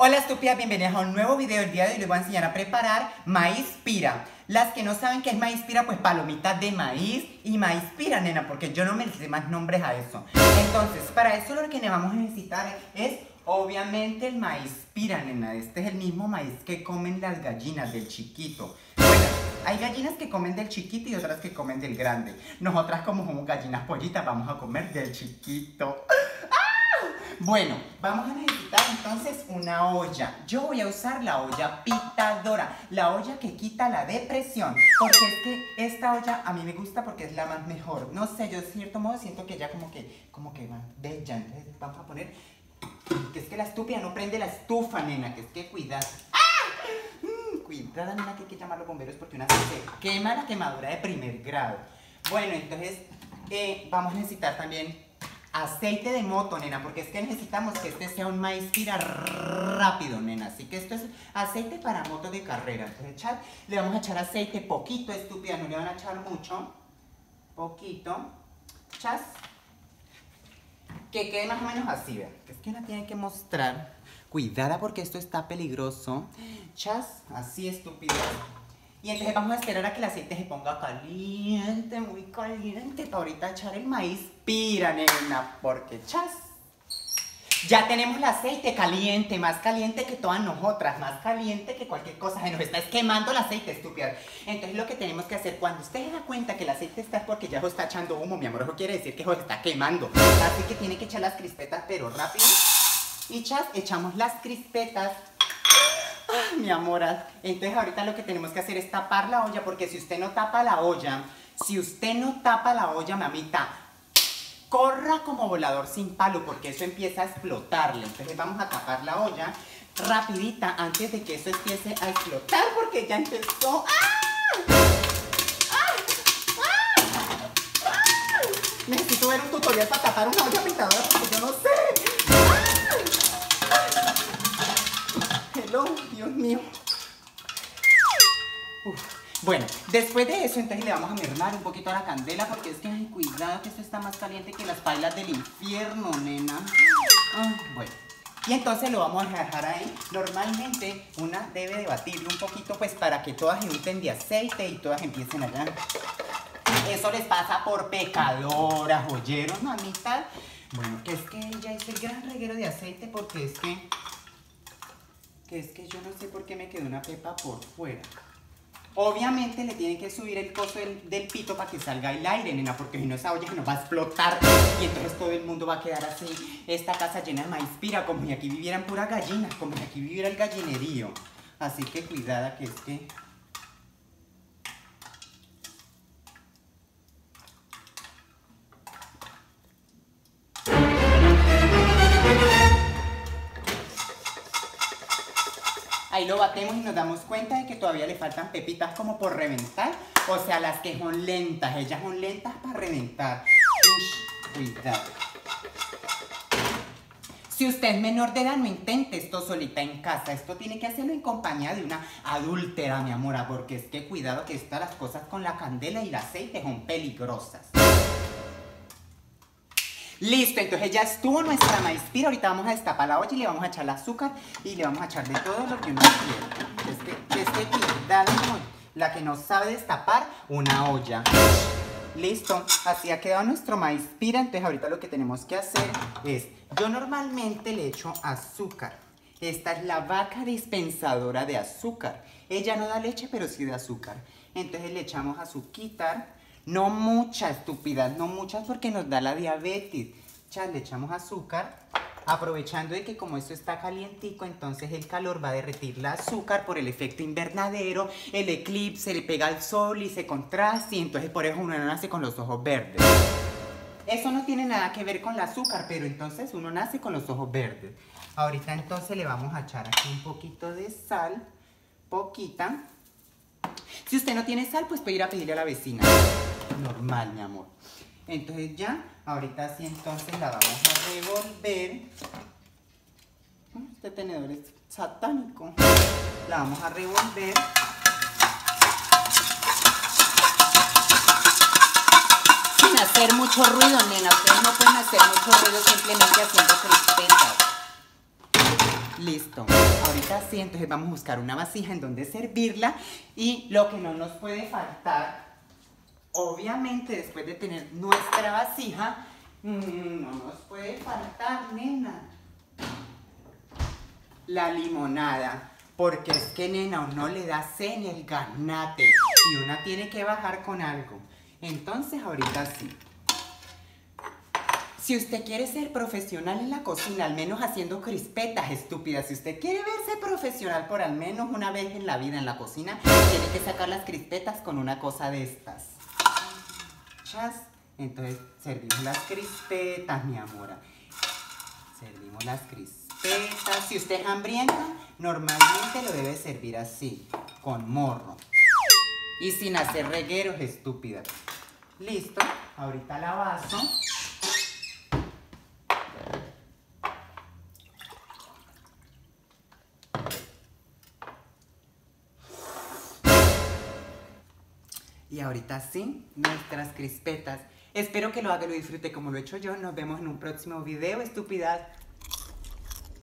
Hola estúpidas, bienvenidas a un nuevo video. El día de hoy les voy a enseñar a preparar maíz pira. Las que no saben qué es maíz pira, pues palomitas de maíz y maíz pira, nena, porque yo no me sé más nombres a eso. Entonces, para eso lo que vamos a necesitar es, obviamente, el maíz pira, nena. Este es el mismo maíz que comen las gallinas del chiquito. Bueno, hay gallinas que comen del chiquito y otras que comen del grande. Nosotras como somos gallinas pollitas, vamos a comer del chiquito. Bueno, vamos a necesitar entonces una olla. Yo voy a usar la olla pitadora, la olla que quita la depresión. Porque es que esta olla a mí me gusta porque es la más mejor. No sé, yo de cierto modo siento que ya como que, como que bella. Entonces vamos a poner, que es que la estúpida no prende la estufa, nena, que es que cuidado. ¡Ah! Mm, cuidado, nena, que hay que llamar a los bomberos porque una vez se quema la quemadura de primer grado. Bueno, entonces eh, vamos a necesitar también aceite de moto, nena, porque es que necesitamos que este sea un maíz rápido, nena. Así que esto es aceite para moto de carrera. Entonces, le vamos a echar aceite poquito, estúpida, no le van a echar mucho. Poquito. Chas. Que quede más o menos así, vean. Es que la tiene que mostrar. Cuidada porque esto está peligroso. Chas, así estúpido. Y entonces vamos a esperar a que el aceite se ponga caliente, muy caliente, para ahorita echar el maíz pira, nena, porque chas. Ya tenemos el aceite caliente, más caliente que todas nosotras, más caliente que cualquier cosa. Se nos está quemando el aceite, estúpida. Entonces lo que tenemos que hacer, cuando usted se da cuenta que el aceite está porque ya está echando humo, mi amor, eso quiere decir que se está quemando. Así que tiene que echar las crispetas, pero rápido. Y chas, echamos las crispetas mi amor. Entonces ahorita lo que tenemos que hacer es tapar la olla, porque si usted no tapa la olla, si usted no tapa la olla, mamita, corra como volador sin palo, porque eso empieza a explotarle. Entonces vamos a tapar la olla rapidita antes de que eso empiece a explotar, porque ya empezó. ¡Ah! Necesito ver un tutorial para tapar una olla pintadora porque yo no sé. Dios mío. Bueno, después de eso entonces le vamos a mermar un poquito a la candela porque es que, ay, cuidado que esto está más caliente que las pailas del infierno, nena. bueno, y entonces lo vamos a dejar ahí. Normalmente una debe de batirlo un poquito pues para que todas unten de aceite y todas empiecen allá. Eso les pasa por pecadoras, joyeros, mamita. Bueno, que es que ella hizo el gran reguero de aceite porque es que que es que yo no sé por qué me quedó una pepa por fuera. Obviamente le tienen que subir el coso del, pito para que salga el aire, nena, porque si no esa olla no va a explotar y entonces todo el mundo va a quedar así, esta casa llena de maíz pira, como si aquí vivieran pura gallina, como si aquí viviera el gallinerío. Así que cuidada que es que lo batemos y nos damos cuenta de que todavía le faltan pepitas como por reventar. O sea, las que son lentas, ellas son lentas para reventar. cuidado. Si usted es menor de edad, no intente esto solita en casa. Esto tiene que hacerlo en compañía de una adúltera, mi amor. Porque es que cuidado que estas las cosas con la candela y el aceite son peligrosas. Listo, entonces ya estuvo nuestra maíz pira. Ahorita vamos a destapar la olla y le vamos a echar el azúcar y le vamos a echar de todo lo que uno quiere. Es que, es que la que no sabe destapar una olla. Listo, así ha quedado nuestro maíz pira. Entonces ahorita lo que tenemos que hacer es, yo normalmente le echo azúcar. Esta es la vaca dispensadora de azúcar. Ella no da leche, pero sí da azúcar. Entonces le echamos azúcar no muchas, estúpidas, no muchas porque nos da la diabetes. Ya le echamos azúcar, aprovechando de que como esto está calientico, entonces el calor va a derretir el azúcar por el efecto invernadero, el eclipse, le pega al sol y se contrasta y entonces por eso uno nace con los ojos verdes. Eso no tiene nada que ver con el azúcar, pero entonces uno nace con los ojos verdes. Ahorita entonces le vamos a echar aquí un poquito de sal, poquita. Si usted no tiene sal, pues puede ir a pedirle a la vecina normal, mi amor. Entonces ya, ahorita sí entonces la vamos a revolver. Este tenedor es satánico. La vamos a revolver. Sin hacer mucho ruido, nena. Ustedes no pueden hacer mucho ruido simplemente haciendo crispetas. Listo. Ahorita sí, entonces vamos a buscar una vasija en donde servirla. Y lo que no nos puede faltar, obviamente después de tener nuestra vasija, mm, no nos puede faltar, nena, la limonada. Porque es que, nena, uno le da en el ganate y una tiene que bajar con algo. Entonces, ahorita sí. Si usted quiere ser profesional en la cocina, al menos haciendo crispetas estúpidas, si usted quiere verse profesional por al menos una vez en la vida en la cocina, tiene que sacar las crispetas con una cosa de estas. Entonces, servimos las crispetas, mi amor. Servimos las crispetas. Si usted es hambrienta, normalmente lo debe servir así, con morro. Y sin hacer regueros estúpidas. Listo. Ahorita la vaso. Y ahorita sí, nuestras crispetas. Espero que lo haga y lo disfrute como lo he hecho yo. Nos vemos en un próximo video, estúpidas.